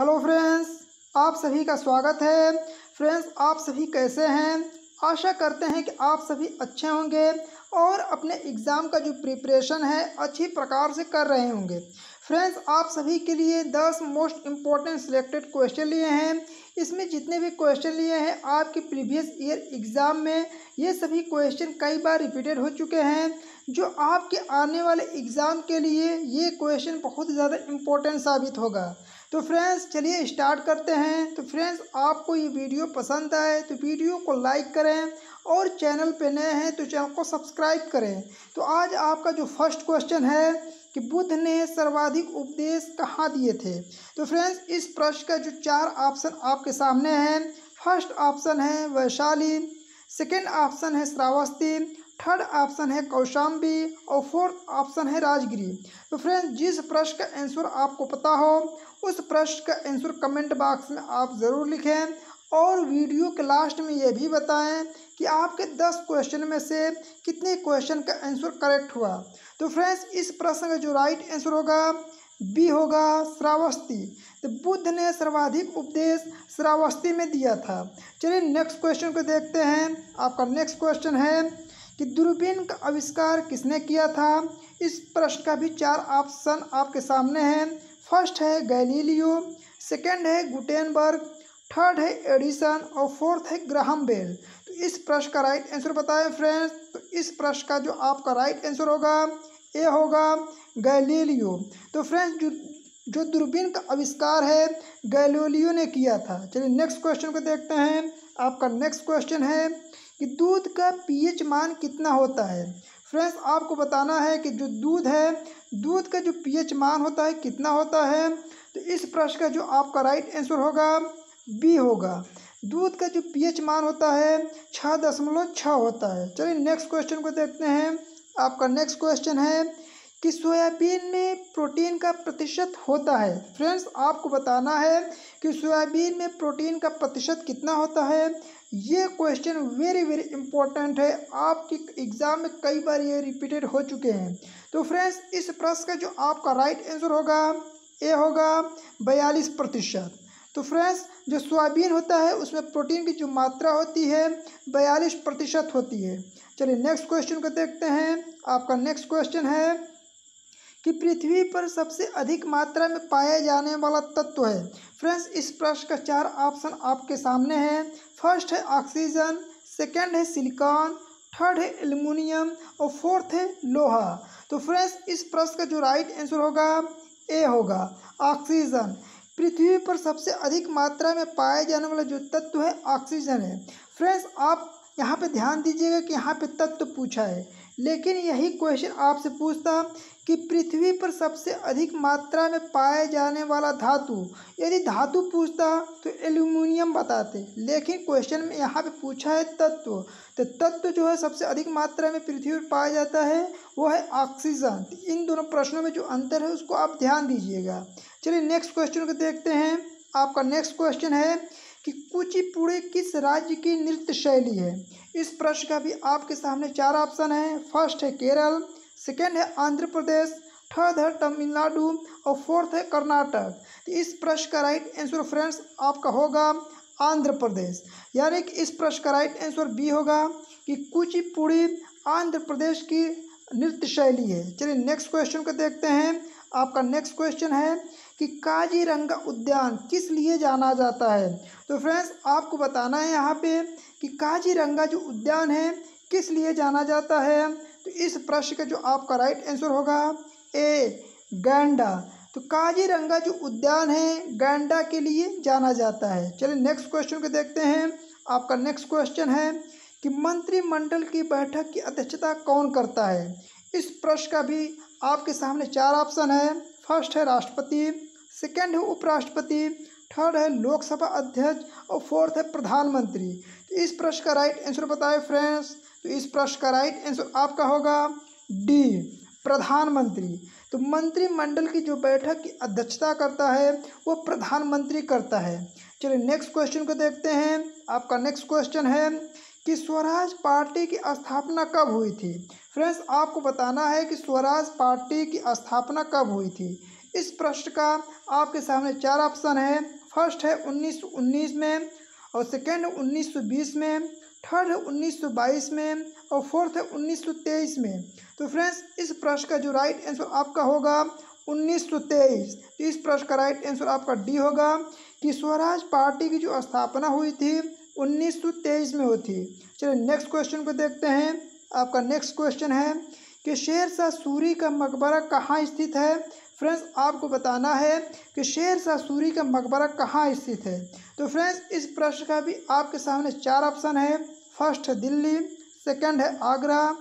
Hello friends, आप सभी का स्वागत है। फ्रेंड्स, आप सभी कैसे हैं? आशा करते हैं कि आप सभी अच्छे होंगे। और अपने एग्ज़ाम का जो प्रिपरेशन है, अच्छी प्रकार से कर रहे होंगे। फ्रेंड्स आप सभी के लिए दस मोस्ट इंपॉर्टेंट सिलेक्टेड क्वेश्चन लिए हैं। इसमें जितने भी क्वेश्चन लिए हैं, आपके प्रीवियस ईयर एग्ज़ाम में ये सभी क्वेश्चन कई बार रिपीटेड हो चुके हैं। जो आपके आने वाले एग्ज़ाम के लिए ये क्वेश्चन बहुत ज़्यादा इम्पोर्टेंट साबित होगा। तो फ्रेंड्स चलिए स्टार्ट करते हैं। तो फ्रेंड्स आपको ये वीडियो पसंद आए तो वीडियो को लाइक करें। और चैनल पर नए हैं तो चैनल को सब्सक्राइब करें। तो आज आपका जो फ़र्स्ट क्वेश्चन है कि बुद्ध ने सर्वाधिक उपदेश कहाँ दिए थे? तो फ्रेंड्स इस प्रश्न का जो चार ऑप्शन आपके सामने हैं फ़र्स्ट ऑप्शन है वैशाली सेकेंड ऑप्शन है श्रावस्ती थर्ड ऑप्शन है कौशाम्बी और फोर्थ ऑप्शन है राजगिरी। तो फ्रेंड्स जिस प्रश्न का आंसर आपको पता हो, उस प्रश्न का आंसर कमेंट बॉक्स में आप ज़रूर लिखें और वीडियो के लास्ट में ये भी बताएँ कि आपके दस क्वेश्चन में से कितने क्वेश्चन का आंसर करेक्ट हुआ। तो फ्रेंड्स इस प्रश्न का जो राइट आंसर होगा बी होगा श्रावस्ती। तो बुद्ध ने सर्वाधिक उपदेश श्रावस्ती में दिया था। चलिए नेक्स्ट क्वेश्चन को देखते हैं। आपका नेक्स्ट क्वेश्चन है कि दूरबीन का आविष्कार किसने किया था? इस प्रश्न का भी चार ऑप्शन आपके सामने हैं। फ़र्स्ट है गैलीलियो सेकेंड है गुटेनबर्ग थर्ड है एडिसन और फोर्थ है ग्राहम बेल तो इस प्रश्न का राइट आंसर बताएँ फ्रेंड्स तो इस प्रश्न का जो आपका राइट आंसर होगा ए होगा गैलीलियो तो फ्रेंड्स जो जो दूरबीन का आविष्कार है गैलीलियो ने किया था। चलिए नेक्स्ट क्वेश्चन को देखते हैं। आपका नेक्स्ट क्वेश्चन है कि दूध का पीएच मान कितना होता है? फ्रेंड्स आपको बताना है कि जो दूध है, दूध का जो पीएच मान होता है, कितना होता है? तो इस प्रश्न का जो आपका राइट आंसर होगा बी होगा। दूध का जो पीएच मान होता है छः दशमलव छः होता है। चलिए नेक्स्ट क्वेश्चन को देखते हैं। आपका नेक्स्ट क्वेश्चन है कि सोयाबीन में प्रोटीन का प्रतिशत होता है। फ्रेंड्स, आपको बताना है कि सोयाबीन में प्रोटीन का प्रतिशत कितना होता है? ये क्वेश्चन वेरी वेरी इंपॉर्टेंट है। आपके एग्ज़ाम में कई बार ये रिपीटेड हो चुके हैं। तो फ्रेंड्स इस प्रश्न का जो आपका राइट आंसर होगा ए होगा, बयालीस प्रतिशत। तो फ्रेंड्स, जो सोयाबीन होता है, उसमें प्रोटीन की जो मात्रा होती है, बयालीस प्रतिशत होती है। चलिए नेक्स्ट क्वेश्चन को देखते हैं। आपका नेक्स्ट क्वेश्चन है कि पृथ्वी पर सबसे अधिक मात्रा में पाया जाने वाला तत्व है। फ्रेंड्स, इस प्रश्न का चार ऑप्शन आपके सामने है। फ़र्स्ट है ऑक्सीजन सेकेंड है सिलिकॉन थर्ड है एल्युमिनियम और फोर्थ है लोहा। तो फ्रेंड्स, इस प्रश्न का जो राइट आंसर होगा ए होगा ऑक्सीजन पृथ्वी पर सबसे अधिक मात्रा में पाए जाने वाला जो तत्व है, ऑक्सीजन है। फ्रेंड्स, आप यहाँ पे ध्यान दीजिएगा कि यहाँ पे तत्व पूछा है। लेकिन यही क्वेश्चन आपसे पूछता कि पृथ्वी पर सबसे अधिक मात्रा में पाए जाने वाला धातु, यदि धातु पूछता तो एल्यूमिनियम बताते। लेकिन क्वेश्चन में यहाँ पे पूछा है तत्व तो तत्व जो है सबसे अधिक मात्रा में पृथ्वी पर पाया जाता है, वो है ऑक्सीजन तो इन दोनों प्रश्नों में जो अंतर है उसको आप ध्यान दीजिएगा। चलिए नेक्स्ट क्वेश्चन को देखते हैं। आपका नेक्स्ट क्वेश्चन है कि कुचिपुड़ी किस राज्य की नृत्य शैली है? इस प्रश्न का भी आपके सामने चार ऑप्शन है। फ़र्स्ट है केरल, सेकेंड है आंध्र प्रदेश, थर्ड है तमिलनाडु और फोर्थ है कर्नाटक। तो इस प्रश्न का राइट आंसर फ्रेंड्स आपका होगा आंध्र प्रदेश। यानी कि इस प्रश्न का राइट आंसर बी होगा कि कुचिपुड़ी आंध्र प्रदेश की नृत्य शैली है। चलिए नेक्स्ट क्वेश्चन को देखते हैं। आपका नेक्स्ट क्वेश्चन है कि काजीरंगा उद्यान किस लिए जाना जाता है? तो फ्रेंड्स आपको बताना है यहाँ पे कि काजीरंगा जो उद्यान है, किस लिए जाना जाता है? तो इस प्रश्न का जो आपका राइट आंसर होगा ए गैंडा। तो काजीरंगा जो उद्यान है, गैंडा के लिए जाना जाता है। चलिए नेक्स्ट क्वेश्चन को देखते हैं। आपका नेक्स्ट क्वेश्चन है कि मंत्रिमंडल की बैठक की अध्यक्षता कौन करता है? इस प्रश्न का भी आपके सामने चार ऑप्शन है। फ़र्स्ट है राष्ट्रपति, सेकेंड है उपराष्ट्रपति, थर्ड है लोकसभा अध्यक्ष और फोर्थ है प्रधानमंत्री। तो इस प्रश्न का राइट आंसर बताए फ्रेंड्स तो इस प्रश्न का राइट आंसर आपका होगा डी प्रधानमंत्री। तो मंत्रिमंडल की जो बैठक की अध्यक्षता करता है, वो प्रधानमंत्री करता है। चलिए नेक्स्ट क्वेश्चन को देखते हैं। आपका नेक्स्ट क्वेश्चन है कि स्वराज पार्टी की स्थापना कब हुई थी? फ्रेंड्स, आपको बताना है कि स्वराज पार्टी की स्थापना कब हुई थी। इस प्रश्न का आपके सामने चार ऑप्शन है। फ़र्स्ट है 1919 में, और सेकेंड है 1920 में, थर्ड है 1922 में, और फोर्थ है 1923 में। तो फ्रेंड्स, इस प्रश्न का जो राइट आंसर आपका होगा 1923 तो इस प्रश्न का राइट आंसर आपका डी होगा कि स्वराज पार्टी की जो स्थापना हुई थी 1923 में हुई थी। चलिए नेक्स्ट क्वेश्चन को देखते हैं। आपका नेक्स्ट क्वेश्चन है कि शेर शाह सूरी का मकबरा कहाँ स्थित है? फ्रेंड्स, आपको बताना है कि शेर शाह सूरी का मकबरा कहाँ स्थित है। तो फ्रेंड्स, इस प्रश्न का भी आपके सामने चार ऑप्शन है। फ़र्स्ट है दिल्ली सेकंड है आगरा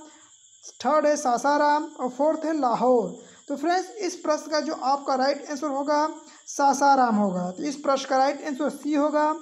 थर्ड है सासाराम और फोर्थ है लाहौर। तो फ्रेंड्स, इस प्रश्न का जो आपका राइट आंसर होगा, सासाराम होगा। तो इस प्रश्न का राइट आंसर सी होगा।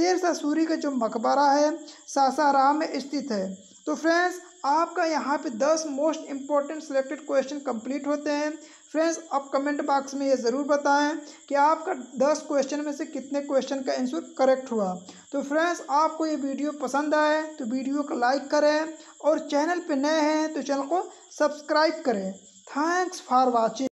शेर सूरी का जो मकबरा है, सासाराम में स्थित है। तो फ्रेंड्स आपका यहाँ पे दस most important selected question complete होते हैं। फ्रेंड्स आप कमेंट बॉक्स में ये ज़रूर बताएँ कि आपका दस क्वेश्चन में से कितने क्वेश्चन का आंसर करेक्ट हुआ। तो फ्रेंड्स आपको ये वीडियो पसंद आए तो वीडियो को लाइक करें और चैनल पे नए हैं तो चैनल को सब्सक्राइब करें। Thanks for watching